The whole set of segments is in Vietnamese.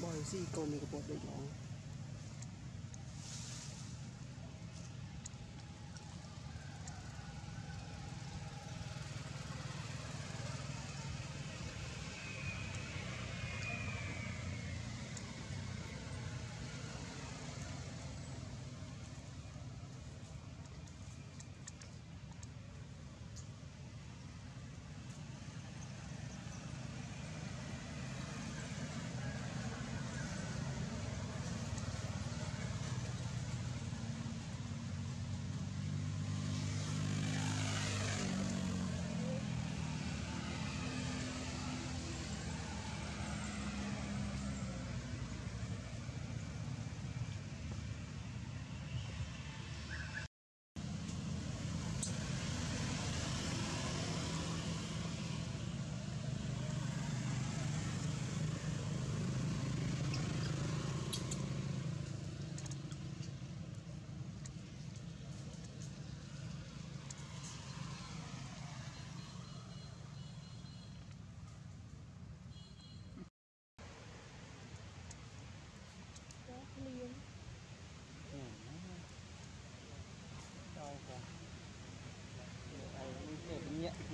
不好意思，搞那个宝贝娘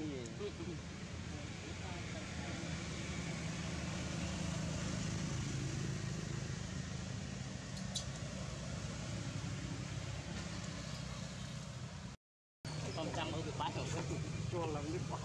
gì con trăm ở việc bán rồi. Chua lắm nước bọt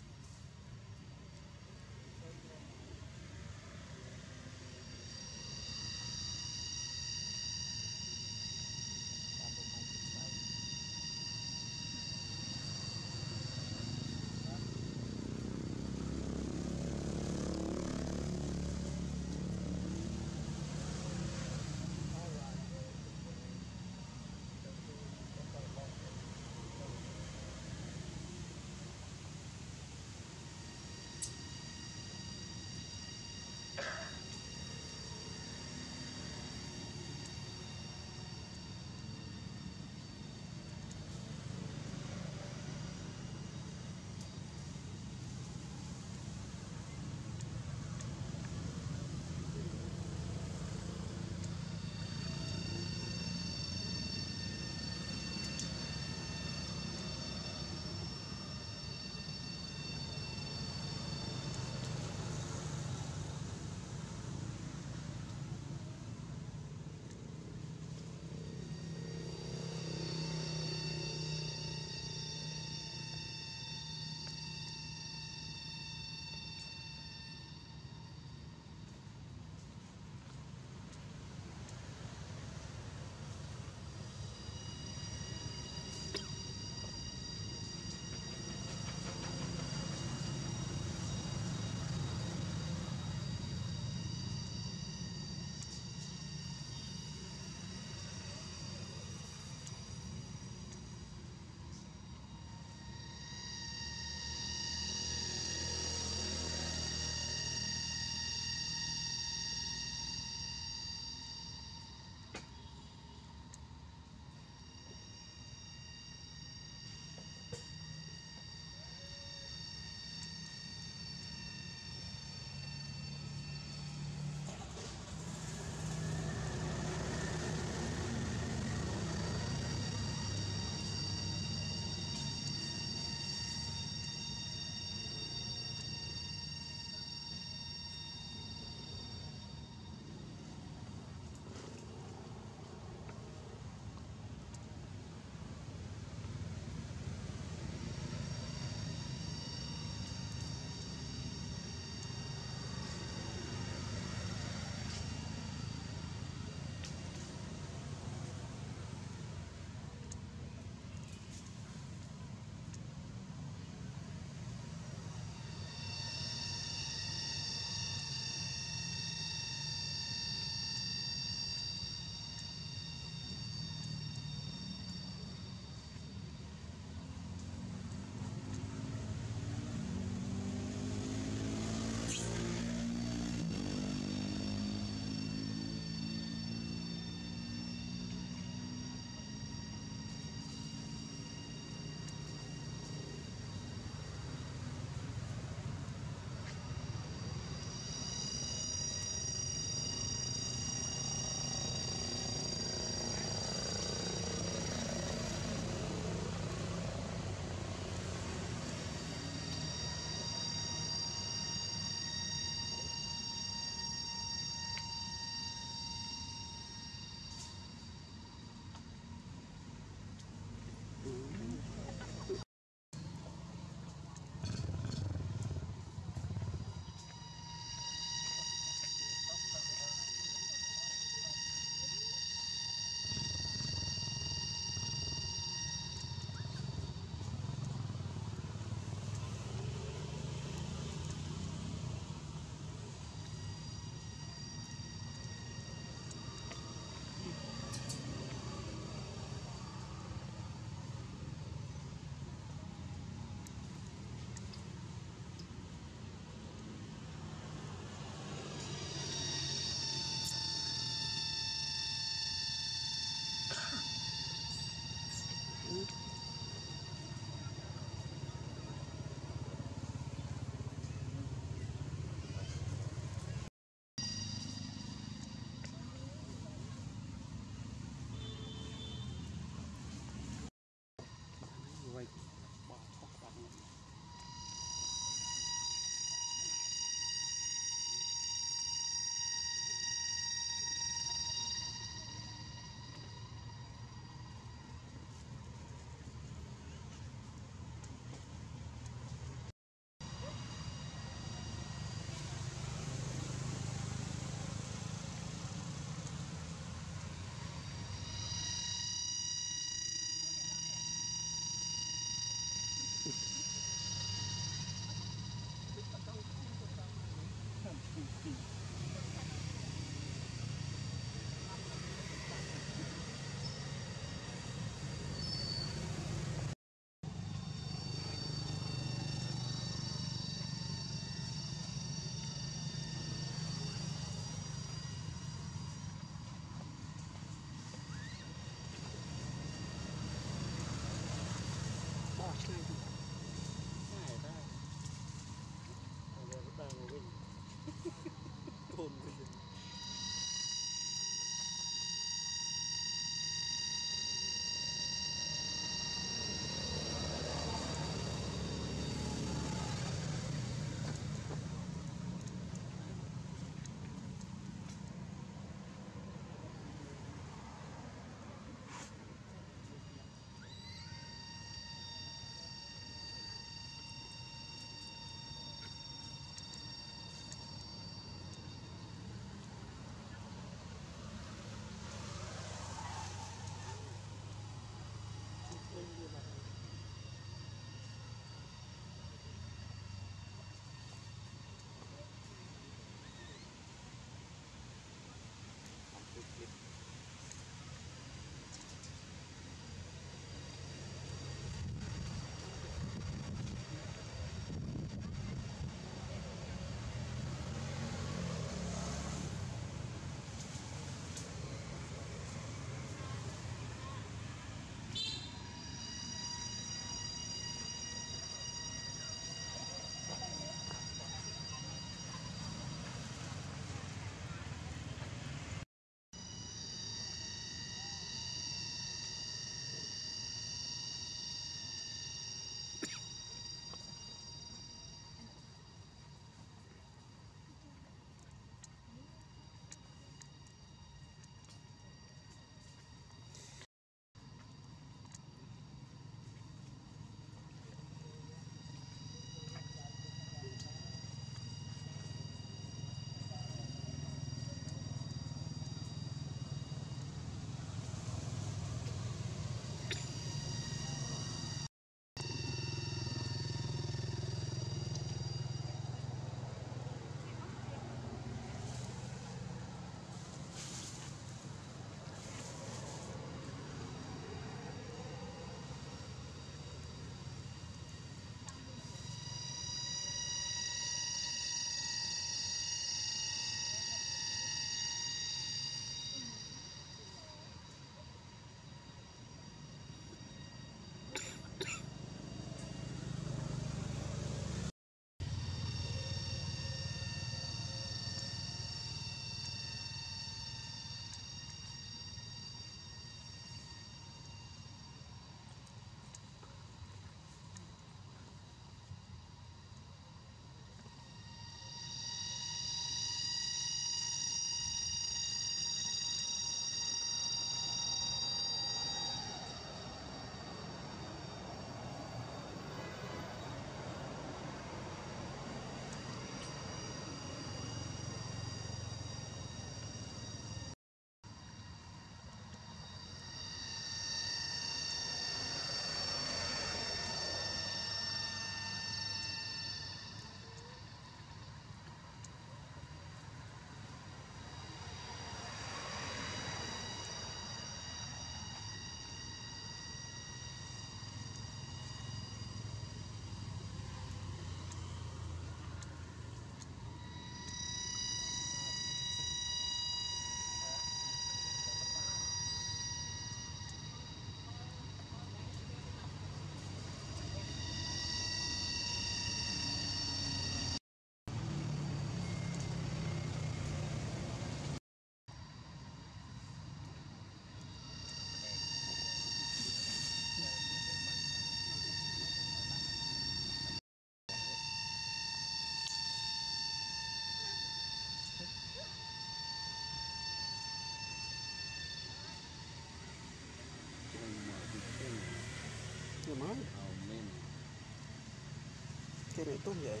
cái này tốt vậy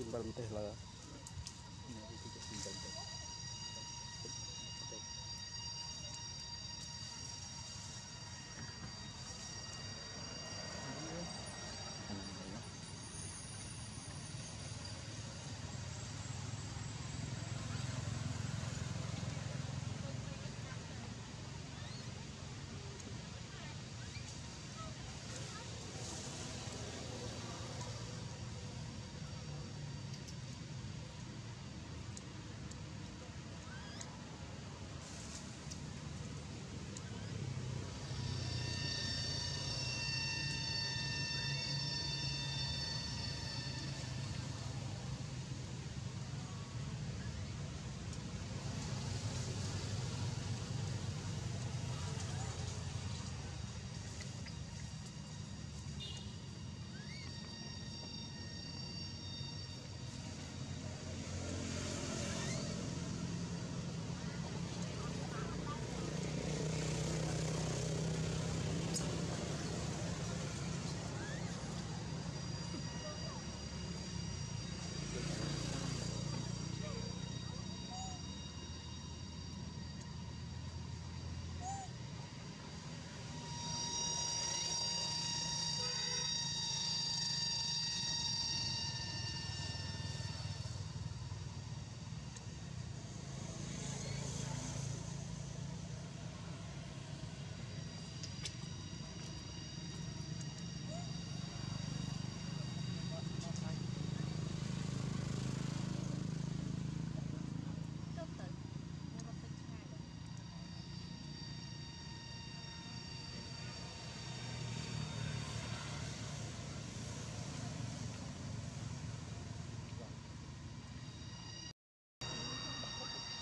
Kim lah. Ini kita là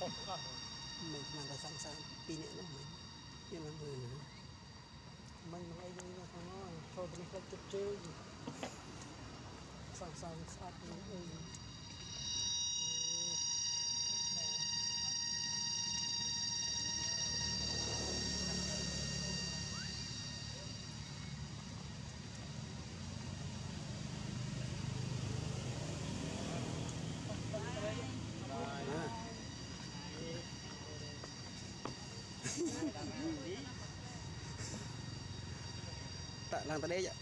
May malasang sa pinaanaman. Yun ang muna. May mga ilay na kama. Sobrang pagtutuloy. Sang-sang sa ating ilay. Lang ta chơi vậy.